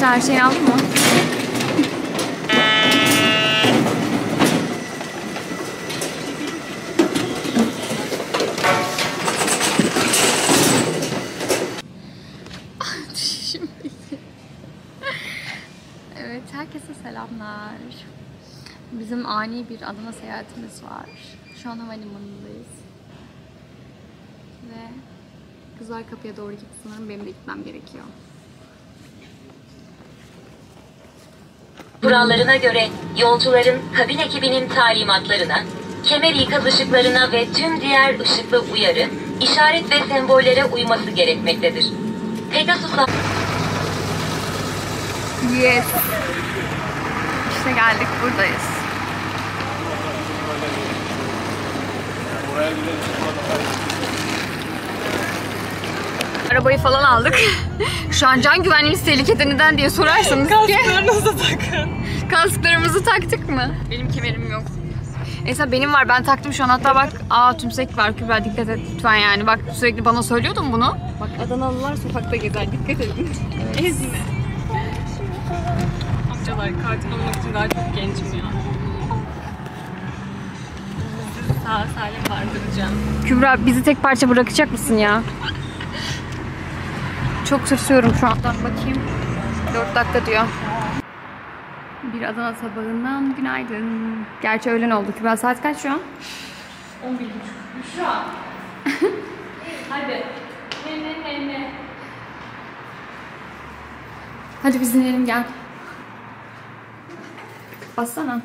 Esra her şeyi aldın mı? evet, herkese selamlar. Bizim ani bir Adana seyahatimiz var. Şu an havalimanındayız. Ve kızlar kapıya doğru gitti sanırım. Benim de gitmem gerekiyor. Kurallarına göre yolcuların kabin ekibinin talimatlarına, kemer ikaz ışıklarına ve tüm diğer ışıklı uyarı, işaret ve sembollere uyması gerekmektedir. Pegasus'a Yes. İşte geldik buradayız. Arabayı falan aldık. Şu an can güvenliğimiz tehlikede neden diye sorarsanız ki Kasklarınızı takın. kasklarımızı taktık mı? Benim kemerim yok. Neyse benim var ben taktım şu an hatta bak aa tümsek var Kübra dikkat et lütfen yani bak sürekli bana söylüyordun bunu. Bak Adanalılar sokakta gezer dikkat edin. Ezme. Amcalar katil olmak için daha çok gencim ya. Sizi sağ salim vardıracağım. Kübra bizi tek parça bırakacak mısın ya? Çok tırsıyorum şu andan bakayım. 4 dakika diyor. Bir Adana sabahından günaydın. Gerçi öğlen oldu. Kübra saat kaç şu an? 11 Büşra. Hadi. Ne ne ne ne. Hadi biz dinleyelim gel. Bassana.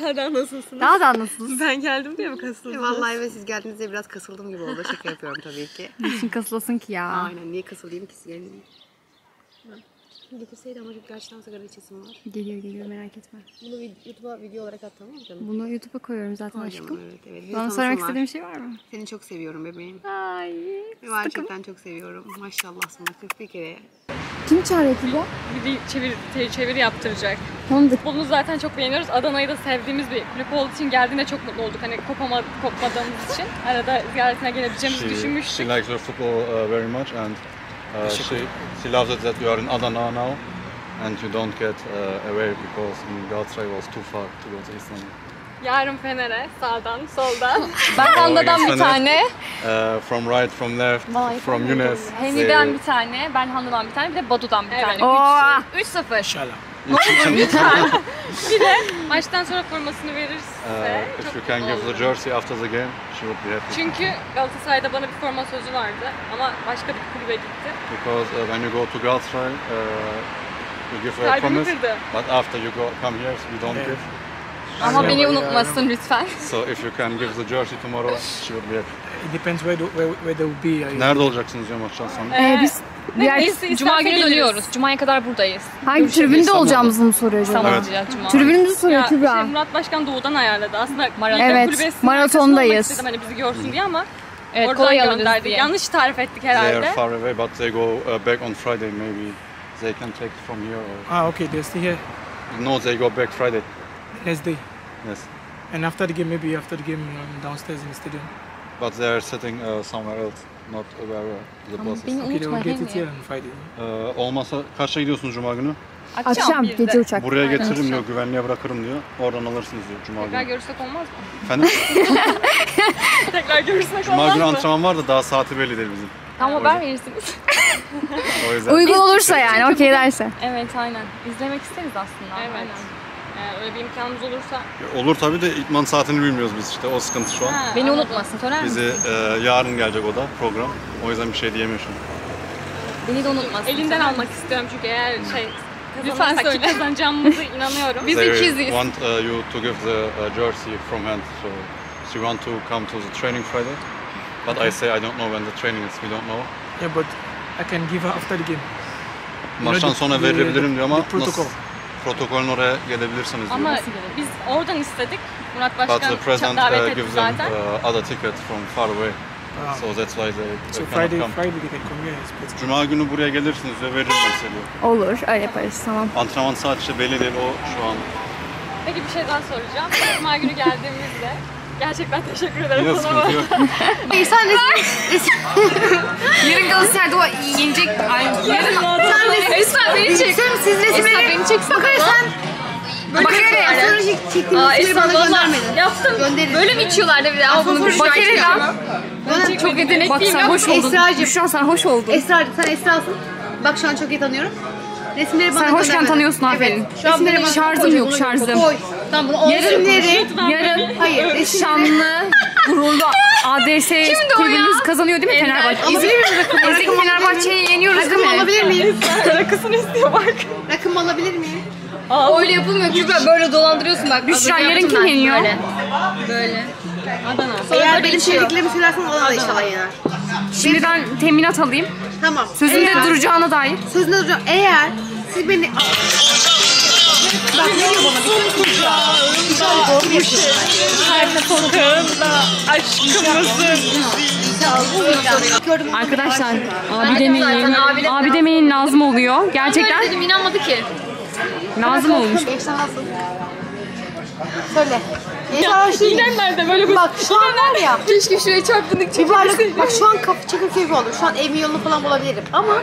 Daha da nasılsınız? Daha da nasılsınız? Ben geldim diye mi kasıldınız? Vallahi evet siz geldiğinizde biraz kasıldım gibi oldu. Şaka yapıyorum tabii ki. Niçin kasılasın ki ya? Aynen niye kasılayım ki yani? Getirseydi ama gerçekten sigara içesim var. Geliyor geliyor merak etme. Bunu YouTube'a video olarak at tamam mı canım? Bunu YouTube'a koyuyorum zaten Koy aşkım. canım, evet, evet. Bir Bana söylemek var. istediğin bir şey var mı? Seni çok seviyorum bebeğim. Ay. Gerçekten çok seviyorum. Maşallah sana 41 kere. Kim çağırıyor Kübra? Bir de çevir, çevir yaptıracak. Tanıdık. Bunu zaten çok beğeniyoruz. Adana'yı da sevdiğimiz bir kulüp olduğu için geldiğinde çok mutlu olduk. Hani kopama, kopmadığımız için. Arada ziyaretine gelebileceğimizi She, düşünmüştük. she likes your football uh, very much and uh, she, she loves it that you are in Adana now and you don't get uh, away because in Galatasaray was too far to go to Istanbul. Yarın Fener'e sağdan soldan. ben Handa'dan bir tane. Uh, from right, from left, Vay, from Yunus. Henry'den they- bir tane, ben Handa'dan bir tane, bir de Badu'dan bir tane. Oo. 3-0. Uh, Maçtan sonra formasını verirse uh, çok if you can give the jersey after the game, she would be happy. Çünkü Galatasaray'da bana bir forma sözü vardı ama başka bir kulübe gitti. Because uh, when you go to Galatasaray, uh, you give her a promise, but after you go come here, you don't give. Ama beni unutmasın lütfen. So if you can give the jersey tomorrow, she would be happy. It depends where, the, where, where they will be. Nerede olacaksınız diyor maçtan sonra? Ee, biz diğer Neyse, Cuma günü dönüyoruz. Cuma'ya kadar buradayız. hangi tribünde İstanbul'da. olacağımızı mı soruyor acaba? Tamam Evet. diyeceğiz Cuma. Tribünümüzü soruyor Ya, Kübra. şey, Murat Başkan doğudan ayarladı. Aslında maraton Evet, kulübesinin maratondayız. arkasında olmak istedim hani bizi görsün diye ama Evet, oradan kolay alırız gönderdi. diye. Yanlış tarif ettik They are herhalde. far away, but they go uh, back on Friday. Maybe they can take from here. Or Ah, okay, they're still here. no, they go back Friday. Next day. Yes, And after the game, maybe after the game um, downstairs in the stadium. But they are sitting uh, somewhere else, not where uh, the bus is. Beni Okay, will get it here on Friday. Uh, olmasa kaçta gidiyorsunuz Cuma günü? Akşam birde. gece uçak. Buraya Aynen, getiririm akşam. diyor, güvenliğe bırakırım diyor. Oradan alırsınız diyor Cuma Tekrar günü. görüşsek olmaz mı? Efendim? Tekrar görüşsek Cuma olmaz günü mı? antrenman var da daha saati belli değil bizim. Tamam O haber verirsiniz. O yüzden Uygun olursa yani okey derse. Evet aynen. İzlemek isteriz aslında. Evet. Aynen. Eğer öyle bir imkanımız olursa. olur tabii de itman saatini bilmiyoruz biz işte. O sıkıntı şu an. Ha, Beni anladım. unutmasın söyler Bizi misin? e, yarın gelecek o da program. O yüzden bir şey diyemiyor şu an. Beni de unutmasın. Elinden almak istiyorum çünkü eğer şey Lütfen kazanırsak ki söyle. kazanacağımıza inanıyorum. Biz they ikiziz. want uh, you to give the uh, jersey from hand. So she want to come to the training Friday. But I say I don't know when the training is. We don't know. Yeah, but I can give her after the game. Maçtan sonra verebilirim diyor ama the protocol. nasıl protokolün oraya gelebilirsiniz diyor. Ama biz oradan istedik. Murat But Başkan president davet uh, etti gives them zaten. uh, other ticket from far away. Ah, So that's why they, so they Friday, cannot come. Friday they can come here. It's better. Cuma günü buraya gelirsiniz diyor veririm diyor. Olur öyle yaparız tamam. Antrenman saat işte belli değil o şu an. Peki bir şey daha soracağım. Cuma günü geldiğimizde Gerçekten teşekkür ederim Yine sana. sıkıntı yok. Hayır sen. Yarın Galatasaray'da o yenecek. Ay, yarın sen resim... Esra beni çek. Sen, siz resimleri... Esra beni çeksene. Bakın sen... Bakın Sonra çek- çektiğin Aa Esra bana valla göndermedin. yaptım. Gönderin. Böyle mi içiyorlardı bir de? Al bunu bir lan. Bana Çok yetenekliyim Bak sen ya. hoş oldun. Esra'cığım. Büşra sen hoş oldun. Esra, sen Esra'sın. Bak şu an çok iyi tanıyorum. Resimleri bana Sen hoşken göndermedin. tanıyorsun, aferin. Evet. Şu an Resimleri benim bana- şarjım koy, yok, bunu şarjım. Koy. Tamam bunu resimleri... Yarın Hayır, şanlı, gururlu ADS kulübümüz kazanıyor değil mi Fenerbahçe? Alabilir miyim rakımı? Ezik Fenerbahçe'yi yeniyoruz değil mi? alabilir miyim? Rakısını istiyor bak. Rakımı alabilir miyim? Öyle yapılmıyor Kübra böyle dolandırıyorsun bak. Büşra yarın kim yeniyor? Böyle. Böyle. Adana. Eğer benim sevdiklerimi söylersen ona da inşallah yener. Şimdi ben teminat alayım. Tamam. Sözünde duracağına dair. Sözünde duracağım. Eğer siz beni... Bak ne diyor bana? Bir. Arkadaşlar abi demeyin. Abi demeyin lazım oluyor. Gerçekten dedim inanmadı ki. Lazım olmuş. Söyle. İğnem nerede böyle bir Bak şu an var ya. Keşke şuraya çarptığını Bir varlık, bak şu an kapı çakır keyfi oldu. Şu an evin yolunu falan bulabilirim. Ama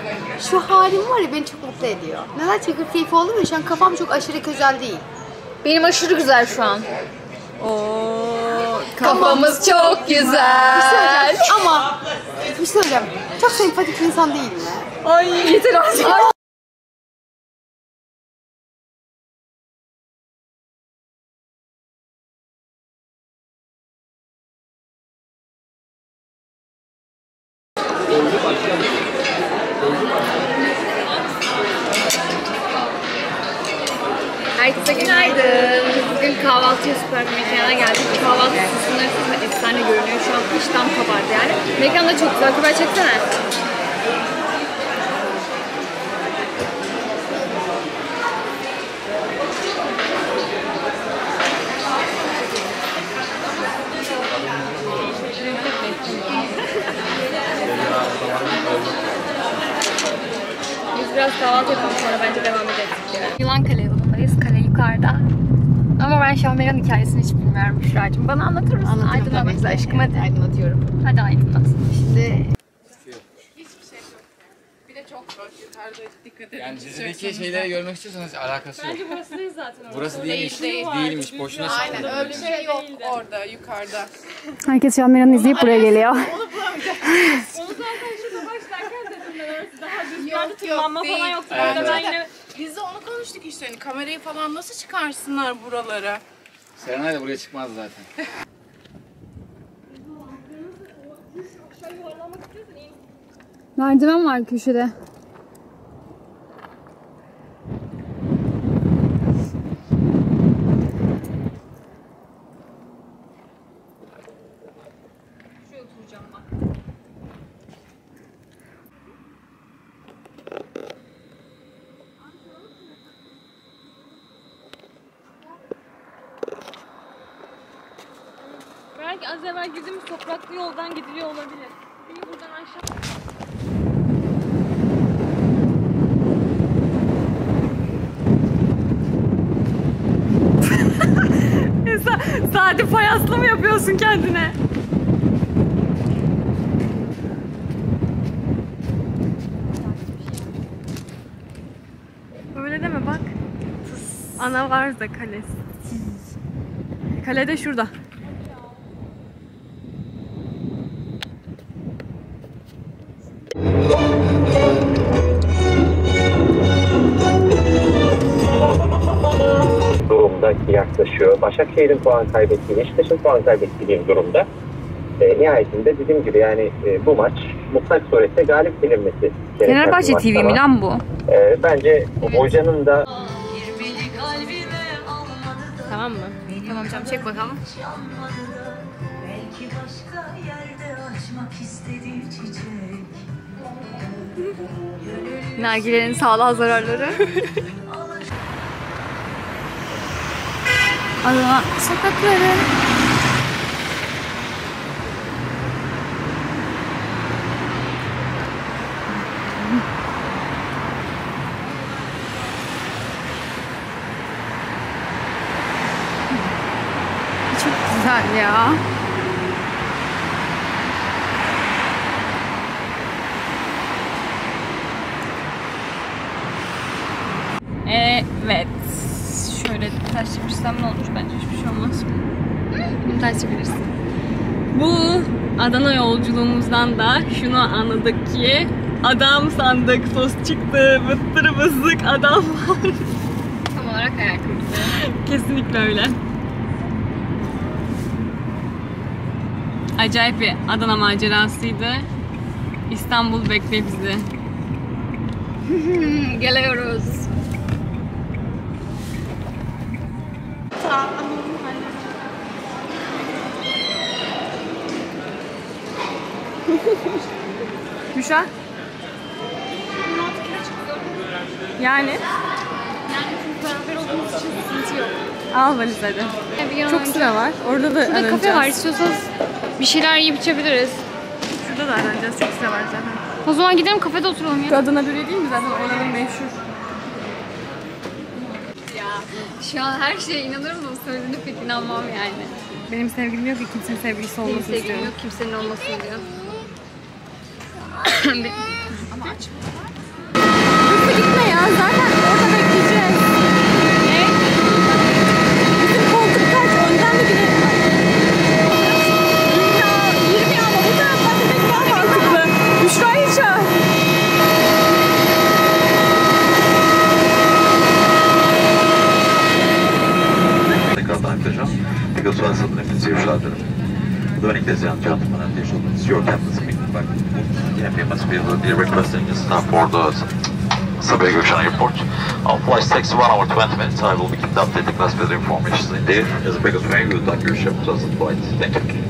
şu halim var ya beni çok mutlu ediyor. Neden çakır keyfi oldu ya şu an kafam çok aşırı güzel değil. Benim aşırı güzel şu an. Kafamız çok Bir şey güzel. söyleyeceğim ama bir şey söyleyeceğim. Çok sempatik bir insan değil mi? Ay yeter artık. Herkese günaydın. Bugün kahvaltıya süper bir mekana geldik. Kahvaltı süsünleri falan efsane görünüyor. Şu an iştahım kabardı yani. Mekan da çok güzel. Kübra çeksene. Biraz kahvaltı yapalım sonra bence devam ederiz. Yılan Kale ben Şahmeran hikayesini hiç bilmiyorum Büşra'cığım. Bana anlatır mısın? Aydınlat bize aşkım hadi. Aydınlatıyorum. Hadi aydınlat. Şimdi Yani dizideki şeyleri görmek istiyorsanız alakası yok. burası değil zaten. Burası değilmiş. Değilmiş. Boşuna Aynen Öyle bir şey yok orada yukarıda. Herkes Şahmeran'ı izleyip buraya geliyor. Onu zaten şurada başlarken dedim ben orası daha düz yerde tırmanma değil. falan yoktu. Evet, ben yine onu konuştuk işte hani kamerayı falan nasıl çıkarsınlar buralara? Serenay da buraya çıkmaz zaten. Merdiven var köşede. Belki az evvel girdiğimiz topraklı yoldan gidiliyor olabilir. Beni buradan aşağı Sade fayaslı mı yapıyorsun kendine? Öyle deme bak. Ana Varza Kalesi. Kale de şurada. Yaklaşıyor. Başakşehir'in puan kaybettiği, Beşiktaş'ın puan kaybettiği bir durumda. E, nihayetinde dediğim gibi yani e, bu maç mutlak surette galip gelinmesi gereken Fenerbahçe TV mi lan bu? e, bence hocanın da Tamam mı? Tamam canım çek bakalım. Belki başka yerde açmak istediği çiçek Nargilerin sağlığa zararları. Adana sokakları. Çok güzel ya. Evet. Şöyle çevirsem ne olur? Bence hiçbir şey olmaz. Bunu ters çevirirsin. Bu Adana yolculuğumuzdan da şunu anladık ki adam sandık toz çıktı bıttırı bızlık adam var. Tam olarak hayal. Kesinlikle öyle. Acayip bir Adana macerasıydı. İstanbul bekle bizi. Geliyoruz. Müşa? Yani Yani beraber olduğumuz için sıkıntı yok. al valiz hadi. Çok sıra var. Orada da Şurada kafe var. İstiyorsanız bir şeyler yiyip içebiliriz. Şurada da aranacağız. Çok sıra var zaten. O zaman gidelim kafede oturalım ya. Şu Adana böreği değil mi zaten oranın meşhur? Şu an her şeye inanırım ama söylediğinde pek inanmam yani. Benim sevgilim yok ki kimsenin sevgilisi Benim olmasını sevgilim istiyorum. yok kimsenin olmasın diyor. Hızlı gitme ya. Zaten orada bekleyeceğiz. Ne? Bizim koltuk kaç? Önden de gidelim. Ya 20 ama bu taraftan gitmek daha mantıklı. Büşra'yı çağır. Tekrardan aktaracağım. Because once hepinizi yuşlardım. Learning this young gentleman and usual it's your captain speaking back. Yeah, must be will be requesting a stop for the Sabiha Gökçen Airport. Our flight takes 1 hour 20 minutes. I will be kept updated as weather information in there. As a big as may, we would like your ship to the flight. Thank you.